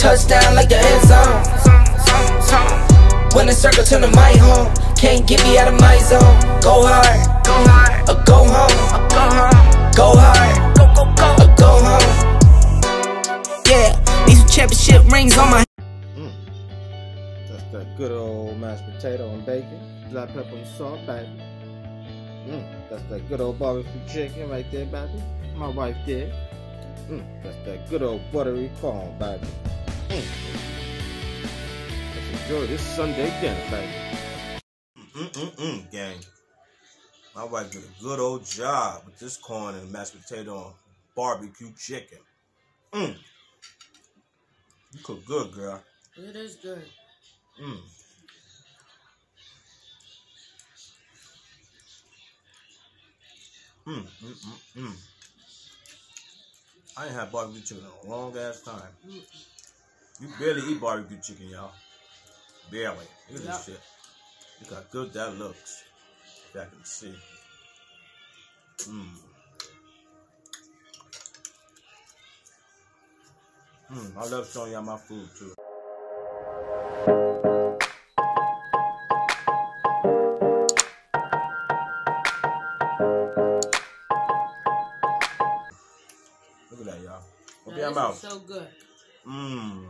touchdown like the end zone. When the circle turn to my home, can't get me out of my zone. Go hard, go hard, go home, go home. Go hard, go go go, go home. Yeah, these championship rings on my. That's that good old mashed potato and bacon, black pepper and salt, baby. Mm, that's that good old barbecue chicken right there, baby. My wife did. Mm, that's that good old buttery corn, baby. Mm. Let's enjoy this Sunday dinner, baby. Mm-mm-mm, gang. My wife did a good old job with this corn and mashed potato and barbecue chicken. Mm. You cook good, girl. It is good. Mm. Mm, mm, mm, mm. I ain't had barbecue chicken in a long ass time. Mm. You barely eat barbecue chicken, y'all. Barely. Look at Yep. this shit. Look how good that looks. If I can see. Mmm. Mmm. I love showing y'all my food too. Look at that, y'all. Open your mouth. so good. Mmm.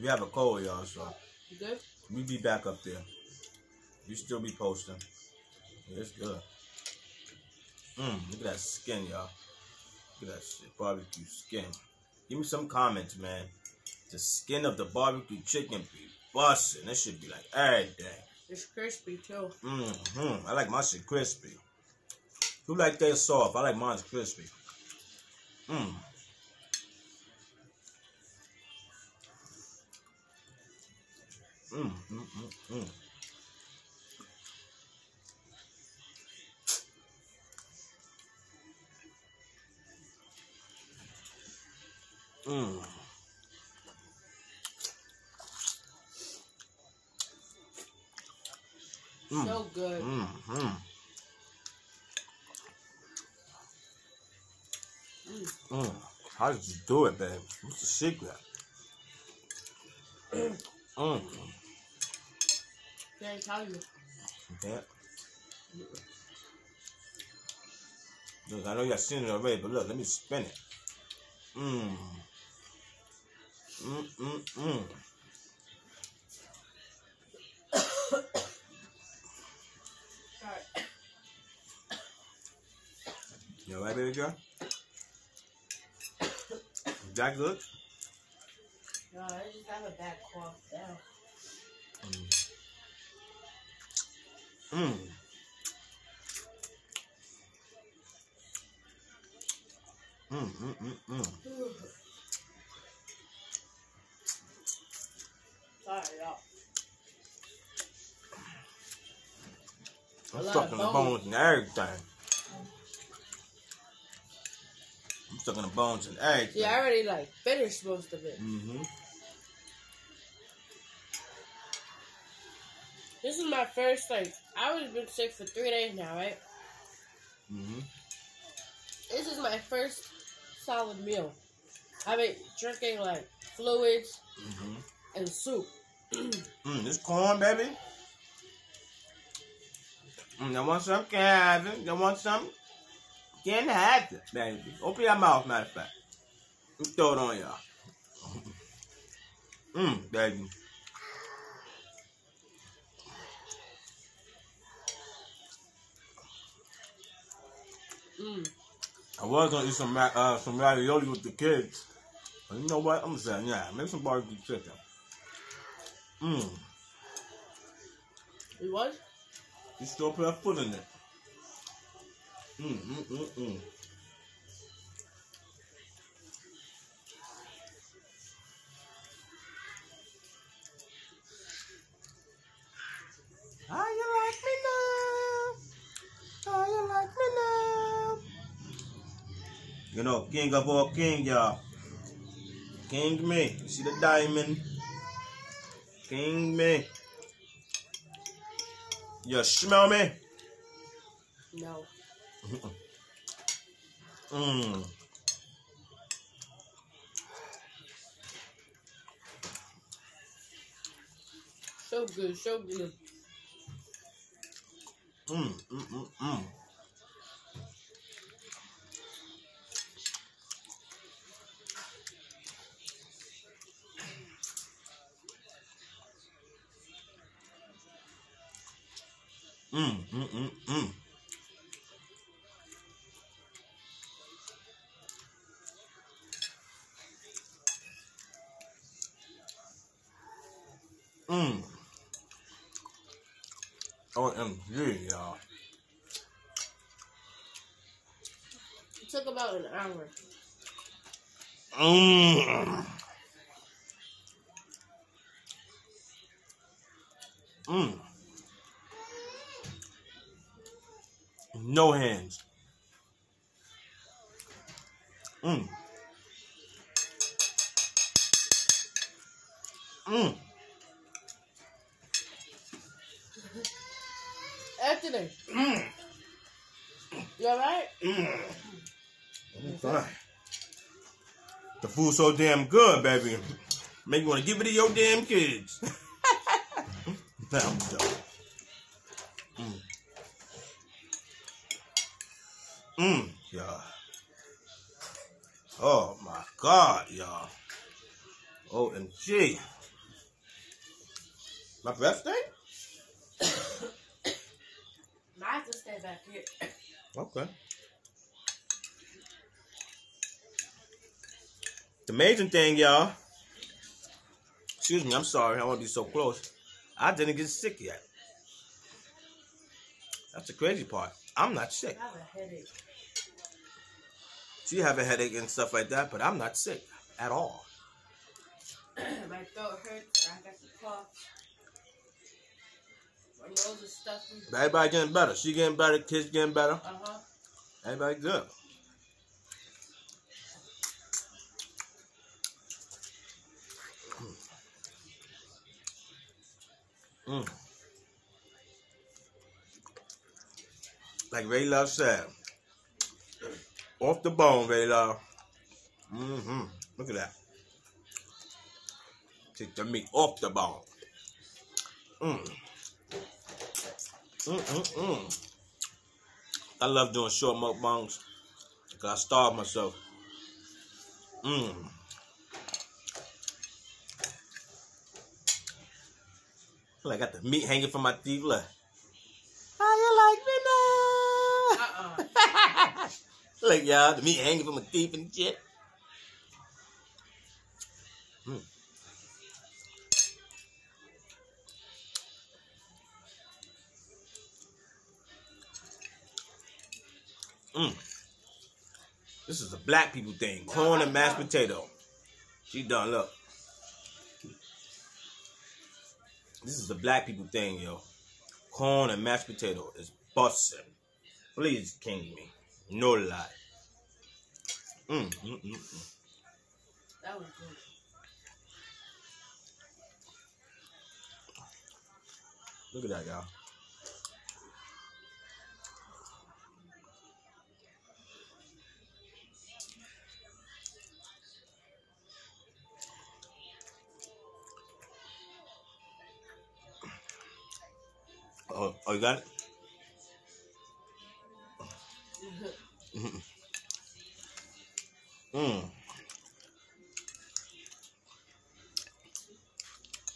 We have a cold, y'all, so You good? we be back up there. We still be posting. Yeah, it's good. Mmm. Look at that skin, y'all. Look at that shit. Barbecue skin. Give me some comments, man. The skin of the barbecue chicken be busting. That should be like everything. It's crispy too. Mm-hmm. I like my shit crispy. Who like that soft? I like mine's crispy. Mmm. Mm, mm, mm, mm. Mm. Mm. So good. Mm-hmm. Mm. Mm. How did you do it, babe? What's the secret? mm. Can't tell you. Okay. Look, I know y'all seen it already, but look, let me spin it. Mmm. Mm, mm, mm. Alright. You alright, baby girl? Is that good? No, I just have a bad cough now. Mmm. Mm, mm, mm, mm. A I'm stuck in the bones. bones and everything. I'm stuck in the bones and everything. Yeah, I already like finished most of it. Mm-hmm. My first like I was been sick for three days now, right? Mm-hmm. This is my first solid meal. I've been drinking like fluids Mm-hmm. and soup. Mm, this corn, baby. Mm, you want some? Can have it. You want some? Can have it, baby. Open your mouth, matter of fact. Throw it on y'all. Mmm, baby. Mm. I was gonna eat some ma- uh, some ravioli with the kids, but you know what? I'm saying, yeah, make some barbecue chicken. Mmm, It was? you still put a foot in it. Mmm, mmm, mmm, mmm. How you like me now? How you like me now? You know, king of all king, y'all. King me. You see the diamond? King me. You smell me? No. Mmm. So good, so good. Mmm. Mmm. Mmm. Mmm. Mmm. Mmm. Mmm. Mmm. OMG, y'all. It took about an hour. Mmm. Anthony, Mmm. you alright? Mmm. Fine. The food's so damn good, baby. Make you want to give it to your damn kids. now I'm done. Mmm. Mmm, y'all. Oh my God, y'all. OMG. My breath have to stay back here. Okay. The amazing thing, y'all. Excuse me, I'm sorry. I want to be so close. I didn't get sick yet. That's the crazy part. I'm not sick. I have a headache. She have a headache and stuff like that, but I'm not sick at all. My throat hurts. I got the cough. Is everybody getting better. She getting better. Kids getting better. Uh huh. Everybody good. Mm. Like Ray Love said, off the bone, Ray Love. Mm-hmm. Look at that. Take the meat off the bone. Mm. Mm-mm-mm. I love doing short mukbangs because I starve myself. Mmm. Like I got the meat hanging from my teeth. Look. How you like me Uh-uh. Look, y'all, the meat hanging from my teeth and shit. Mm. This is a black people thing. Corn and mashed potato. She done, look. This is a black people thing, yo. Corn and mashed potato is bussin'. Please king me. No lie. Mm, mm, mm, mm. That was good. Look at that, y'all. You got it? Mm.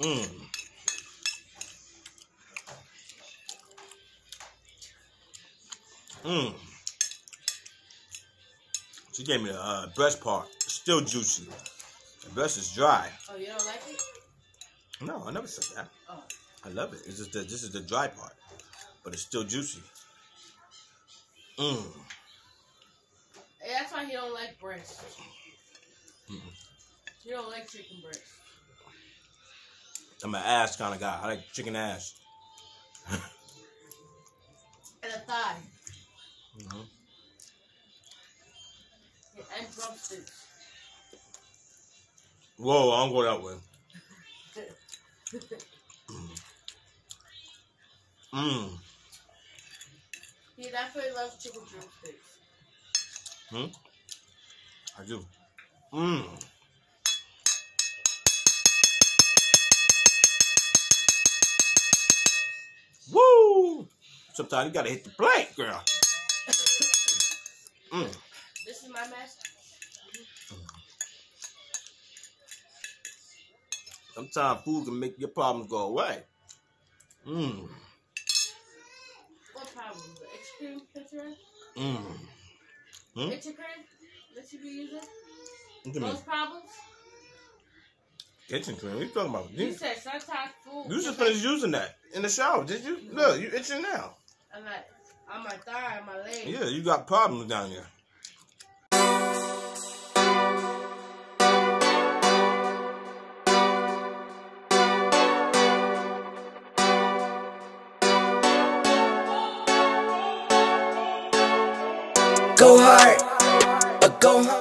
Mm. Mm. She gave me the uh, breast part. It's still juicy. The breast is dry. oh, you don't like it? No, I never said that. Oh. I love it. It's just that this is the dry part, but it's still juicy. Mmm. Hey, that's why he don't like breast. Mm-mm. He don't like chicken breast. I'm an ass kind of guy. I like chicken ass. And a thigh. hmm And drumsticks. Whoa, I don't go that way. Mmm. He definitely loves chicken drumsticks. Hmm? I do. Mmm. Woo! Sometimes you gotta hit the plate, girl. Mmm. This is my mess. Sometimes food can make your problems go away. Mmm. Problem? The? Mmm. Hmm? Cream that you be using? Mean? Problems? Kitchen cream? What you talking about? You You, said sometimes food. you just finished using that in the shower, did you? Look, you itching now. I'm like, on my thigh, on my leg. Yeah, you got problems down there. Go